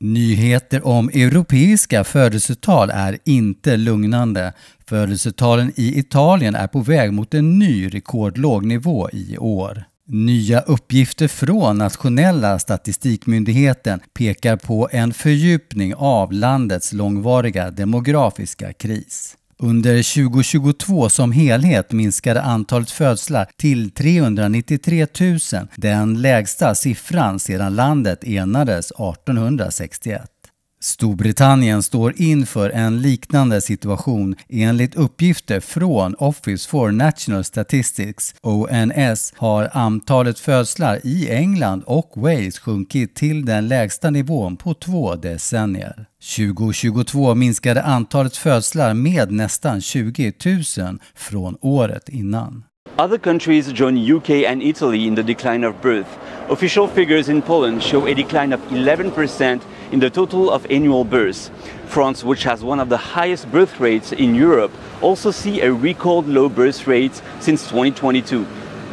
Nyheter om europeiska födelsetal är inte lugnande. Födelsetalen i Italien är på väg mot en ny rekordlåg nivå i år. Nya uppgifter från nationella statistikmyndigheten pekar på en fördjupning av landets långvariga demografiska kris. Under 2022 som helhet minskade antalet födslar till 393 000, den lägsta siffran sedan landet enades 1861. Storbritannien står inför en liknande situation enligt uppgifter från Office for National Statistics, ONS, har antalet födslar i England och Wales sjunkit till den lägsta nivån på två decennier. 2022 minskade antalet födslar med nästan 20 000 från året innan. Other countries join UK and Italy in the decline of birth. Official figures in Poland show a decline of 11% in the total of annual births. France, which has one of the highest birth rates in Europe, also see a record low birth rate since 2022.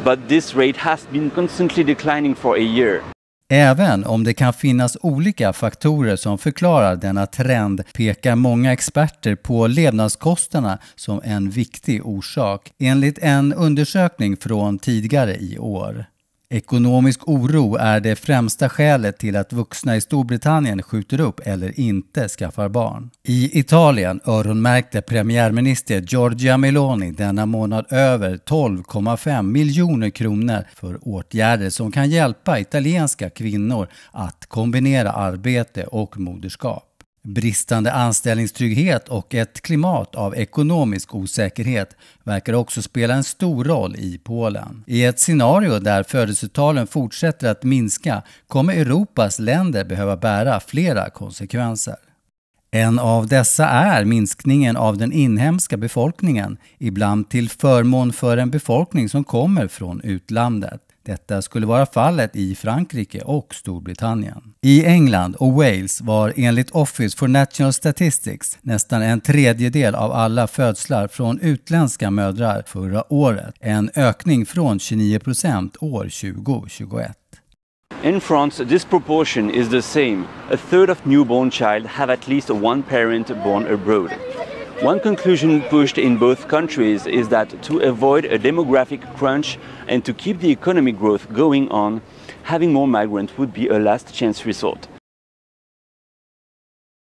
But this rate has been constantly declining for a year. Även om det kan finnas olika faktorer som förklarar denna trend pekar många experter på levnadskostnaderna som en viktig orsak, enligt en undersökning från tidigare i år. Ekonomisk oro är det främsta skälet till att vuxna i Storbritannien skjuter upp eller inte skaffar barn. I Italien öronmärkte premiärminister Giorgia Meloni denna månad över 12,5 miljoner kronor för åtgärder som kan hjälpa italienska kvinnor att kombinera arbete och moderskap. Bristande anställningstrygghet och ett klimat av ekonomisk osäkerhet verkar också spela en stor roll i Polen. I ett scenario där födelsetalen fortsätter att minska kommer Europas länder behöva bära flera konsekvenser. En av dessa är minskningen av den inhemska befolkningen, ibland till förmån för en befolkning som kommer från utlandet. Detta skulle vara fallet i Frankrike och Storbritannien. I England och Wales var enligt Office for National Statistics nästan en tredjedel av alla födslar från utländska mödrar förra året. En ökning från 29 procent år 2021. In France, this proportion is the same. A third of newborn child have at least one parent born abroad. One conclusion pushed in both countries is that to avoid a demographic crunch and to keep the economic growth going on, having more migrants would be a last chance resort.